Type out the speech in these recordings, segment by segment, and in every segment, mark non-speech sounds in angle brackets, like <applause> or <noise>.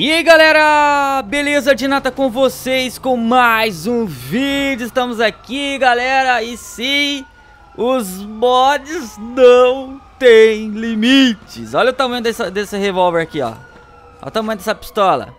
E aí galera, beleza de nata com vocês com mais um vídeo, estamos aqui galera e sim, os mods não têm limites. Olha o tamanho dessa, desse revólver aqui ó, olha o tamanho dessa pistola.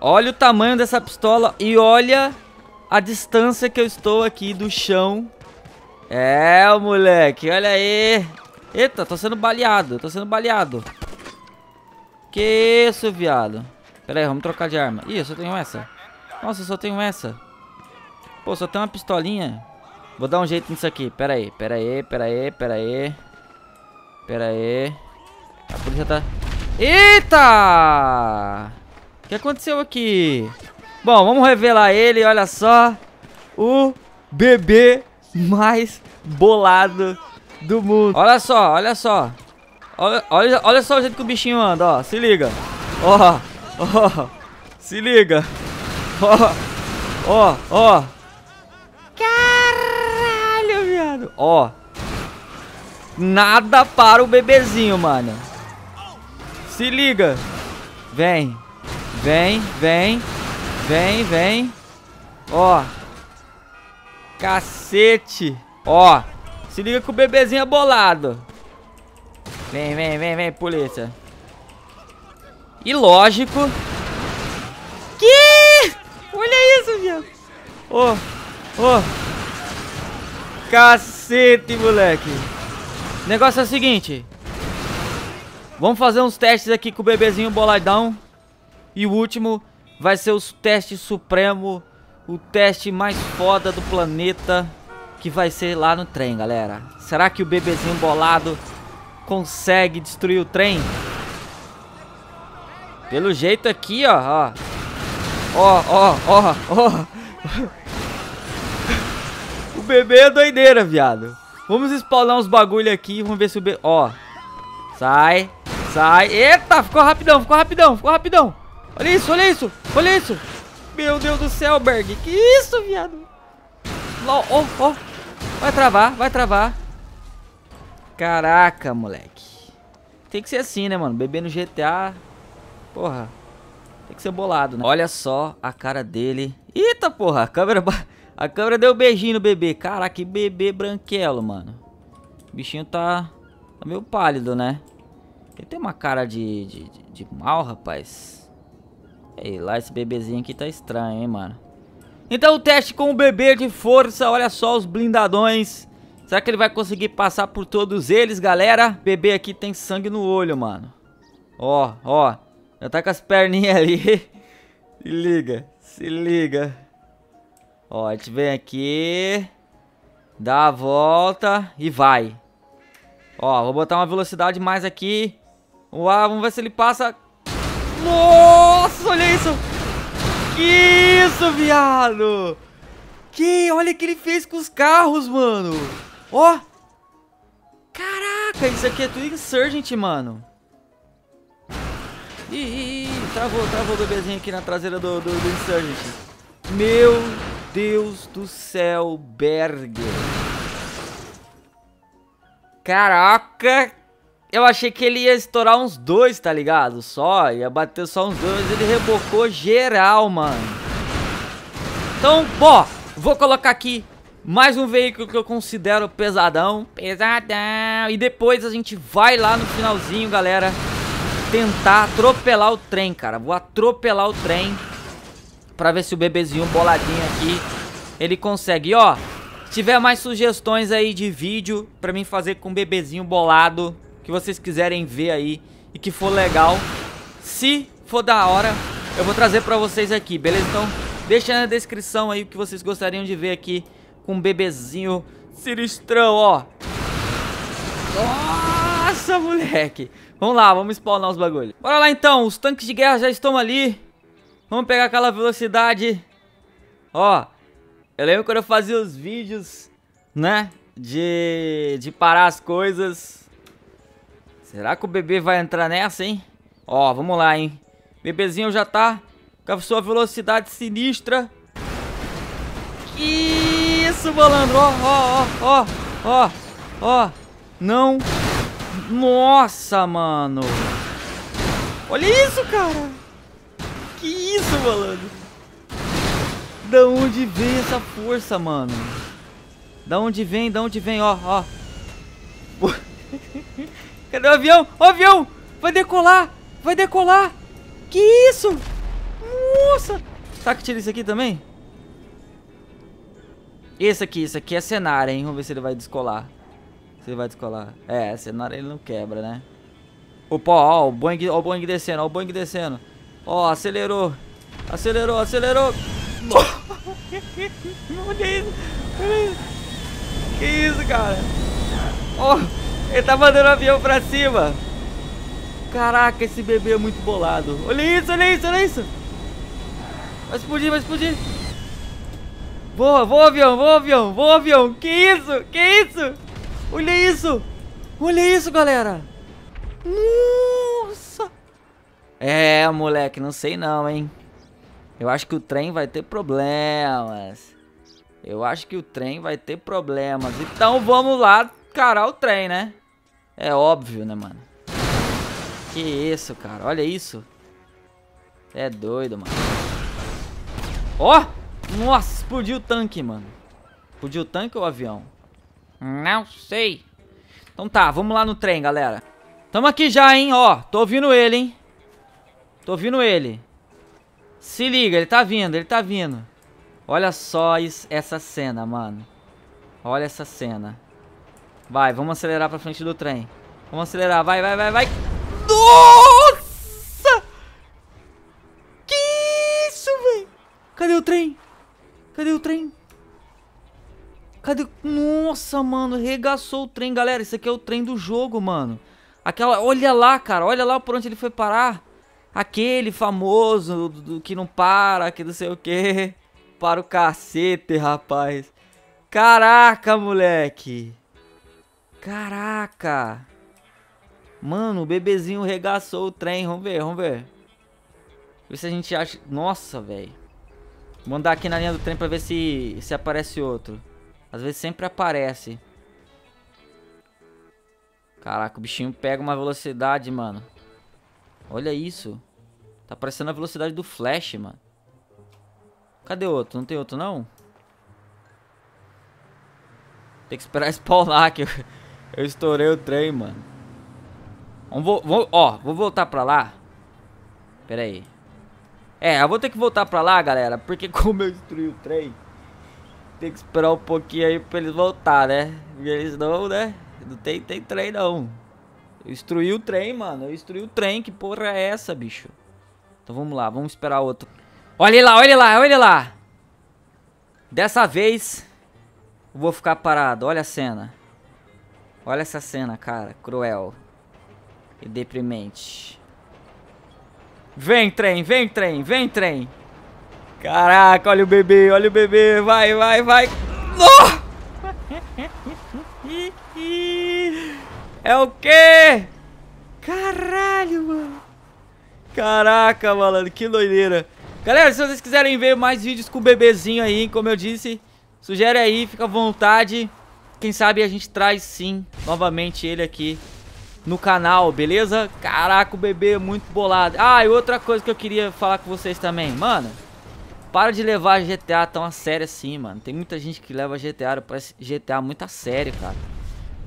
Olha o tamanho dessa pistola e olha a distância que eu estou aqui do chão. É moleque, olha aí. Eita, tô sendo baleado, tô sendo baleado que isso, viado? Pera aí, vamos trocar de arma. Ih, eu só tenho essa. Nossa, eu só tenho essa. Pô, só tem uma pistolinha. Vou dar um jeito nisso aqui. Pera aí, pera aí, pera aí, pera aí. Pera aí. A polícia tá... Eita! O que aconteceu aqui? Bom, vamos revelar ele. Olha só. O bebê mais bolado do mundo. Olha só, olha só. Olha, olha, olha só o jeito que o bichinho anda, ó. Se liga. Ó, ó. Se liga. Ó, ó, ó. Caralho, viado. Ó. Nada para o bebezinho, mano. Se liga. Vem. Vem, vem. Vem, vem. Ó. Cacete. Ó. Se liga que o bebezinho é bolado. Vem, vem, vem, vem, polícia. E lógico... Que? Olha isso, viado. Ó, oh, ó. Oh. Cacete, moleque. O negócio é o seguinte. Vamos fazer uns testes aqui com o bebezinho boladão. E o último vai ser os testes supremo. O teste mais foda do planeta. Que vai ser lá no trem, galera. Será que o bebezinho bolado consegue destruir o trem. Pelo jeito aqui, ó, ó. Ó, ó, ó. <laughs> O bebê é doideira, viado. Vamos spawnar uns bagulho aqui, vamos ver se o bebê... Ó. Sai, sai. Eita, ficou rapidão, ficou rapidão, ficou rapidão. Olha isso, olha isso, olha isso. Meu Deus do céu, Berg. Que isso, viado? Ó, ó, ó. Vai travar, vai travar. Caraca, moleque. Tem que ser assim, né, mano? Beber no GTA. Porra. Tem que ser bolado, né? Olha só a cara dele. Eita, porra. A câmera, a câmera deu um beijinho no bebê. Caraca, que bebê branquelo, mano. O bichinho tá, tá meio pálido, né? Ele tem uma cara de, de, de, de mal, rapaz. Ei, lá esse bebezinho aqui tá estranho, hein, mano. Então o teste com o bebê de força. Olha só os blindadões. Será que ele vai conseguir passar por todos eles, galera? Bebê aqui tem sangue no olho, mano. Ó, ó. Já tá com as perninhas ali. <laughs> se liga, se liga. Ó, a gente vem aqui. Dá a volta e vai. Ó, vou botar uma velocidade mais aqui. Uau, vamos ver se ele passa. Nossa, olha isso. Que isso, viado. Que, olha o que ele fez com os carros, mano. Ó! Oh! Caraca, isso aqui é tudo Insurgent, mano. Ih, travou, travou o bebezinho aqui na traseira do, do, do Insurgent. Meu Deus do céu, Berger. Caraca, eu achei que ele ia estourar uns dois, tá ligado? Só, ia bater só uns dois, ele rebocou geral, mano. Então, bom, vou colocar aqui mais um veículo que eu considero pesadão. Pesadão. E depois a gente vai lá no finalzinho, galera. Tentar atropelar o trem, cara. Vou atropelar o trem. Pra ver se o bebezinho boladinho aqui, ele consegue. E ó, se tiver mais sugestões aí de vídeo pra mim fazer com o bebezinho bolado. Que vocês quiserem ver aí. E que for legal. Se for da hora, eu vou trazer pra vocês aqui, beleza? Então, deixa na descrição aí o que vocês gostariam de ver aqui com um bebezinho sinistrão, ó. Nossa, moleque. Vamos lá, vamos spawnar os bagulhos. Bora lá então, os tanques de guerra já estão ali. Vamos pegar aquela velocidade. Ó, eu lembro quando eu fazia os vídeos, né? De, de parar as coisas. Será que o bebê vai entrar nessa, hein? Ó, vamos lá, hein? Bebezinho já tá com a sua velocidade sinistra. Que isso, malandro. Ó, ó, ó, ó, ó. Não. Nossa, mano. Olha isso, cara. Que isso, malandro? Da onde vem essa força, mano? Da onde vem, da onde vem, ó, ó. <laughs> Cadê o avião? O avião! Vai decolar! Vai decolar! Que isso? Nossa! Tá que tira isso aqui também? Esse aqui, esse aqui é cenário, hein? Vamos ver se ele vai descolar. Se ele vai descolar. É, cenário ele não quebra, né? Opa, ó, o Boeing, ó, o Boeing descendo, ó, o Boeing descendo. Ó, acelerou. Acelerou, acelerou. <laughs> Olha isso. Que isso, cara? Ó, ele tá mandando o avião pra cima. Caraca, esse bebê é muito bolado. Olha isso, olha isso, olha isso. Vai explodir, vai explodir. Voa, voa avião, voa avião, voa avião. Que isso? Que isso? Olha isso. Olha isso, galera. Nossa. É, moleque, não sei não, hein. Eu acho que o trem vai ter problemas. Eu acho que o trem vai ter problemas. Então vamos lá carar o trem, né? É óbvio, né, mano? Que isso, cara. Olha isso. É doido, mano. Ó! Oh! Nossa, explodiu o tanque, mano. Explodiu o tanque ou o avião? Não sei. Então tá, vamos lá no trem, galera. Tamo aqui já, hein, ó. Tô ouvindo ele, hein. Tô ouvindo ele. Se liga, ele tá vindo, ele tá vindo. Olha só isso, essa cena, mano. Olha essa cena. Vai, vamos acelerar pra frente do trem. Vamos acelerar, vai, vai, vai, vai. Nossa! Cadê o trem? Cadê? Nossa, mano, regaçou o trem, galera. Isso aqui é o trem do jogo, mano. Aquela, olha lá, cara, olha lá por onde ele foi parar. Aquele famoso do, do que não para, que não sei o que. Para o cacete, rapaz. Caraca, moleque. Caraca. Mano, o bebezinho regaçou o trem. Vamos ver, vamos ver. Ver se a gente acha... Nossa, velho. Vou andar aqui na linha do trem pra ver se, se aparece outro. Às vezes sempre aparece. Caraca, o bichinho pega uma velocidade, mano. Olha isso. Tá parecendo a velocidade do Flash, mano. Cadê outro? Não tem outro, não? Tem que esperar <laughs> spawnar que eu, eu estourei o trem, mano. Vamos, vou, ó, vou voltar pra lá. Pera aí. É, eu vou ter que voltar pra lá, galera. Porque <laughs> como eu destruí o trem, tem que esperar um pouquinho aí pra eles voltar, né? E eles não, né? Não tem, tem trem, não. Eu destruí o trem, mano. Eu destruí o trem. Que porra é essa, bicho? Então vamos lá, vamos esperar outro. Olha lá, olha lá, olha lá. Dessa vez, eu vou ficar parado. Olha a cena. Olha essa cena, cara. Cruel e deprimente. Vem, trem, vem, trem, vem, trem. Caraca, olha o bebê, olha o bebê. Vai, vai, vai. Oh! É o quê? Caralho, mano. Caraca, malandro, que doideira. Galera, se vocês quiserem ver mais vídeos com o bebezinho aí, como eu disse, sugere aí, fica à vontade. Quem sabe a gente traz sim, novamente ele aqui no canal, beleza? Caraca, o bebê é muito bolado. Ah, e outra coisa que eu queria falar com vocês também. Mano, para de levar GTA tão a sério assim, mano. Tem muita gente que leva GTA, parece GTA muito a sério, cara.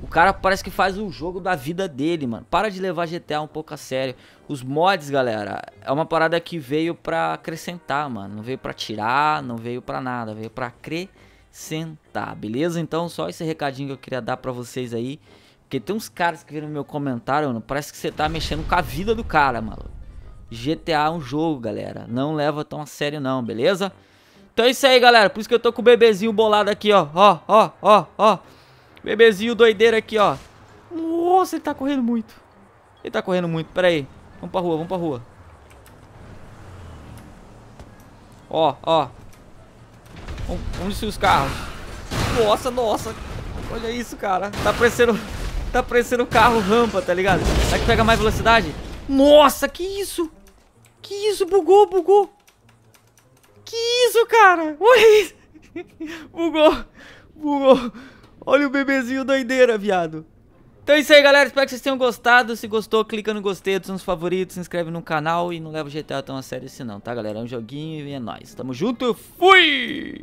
O cara parece que faz o jogo da vida dele, mano. Para de levar GTA um pouco a sério. Os mods, galera, é uma parada que veio pra acrescentar, mano. Não veio pra tirar, não veio pra nada. Veio pra acrescentar, beleza? Então, só esse recadinho que eu queria dar pra vocês aí. Porque tem uns caras que viram meu comentário, mano, parece que você tá mexendo com a vida do cara, mano. GTA é um jogo, galera. Não leva tão a sério não, beleza? Então é isso aí, galera. Por isso que eu tô com o bebezinho bolado aqui, ó. Ó, ó, ó, ó. Bebezinho doideiro aqui, ó. Nossa, ele tá correndo muito. Ele tá correndo muito. Pera aí. Vamos pra rua, vamos pra rua. Ó, ó. Vamos, descer os carros. Nossa, nossa. Olha isso, cara. Tá parecendo... Tá parecendo carro rampa, tá ligado? Será que pega mais velocidade? Nossa, que isso? Que isso? Bugou, bugou. Que isso, cara? Olha isso. <laughs> bugou. Bugou. Olha o bebezinho doideira, viado. Então é isso aí, galera. Espero que vocês tenham gostado. Se gostou, clica no gostei, nos favoritos, se inscreve no canal e não leva o GTA tão a sério assim não, tá, galera? É um joguinho e é nóis. Tamo junto. Fui!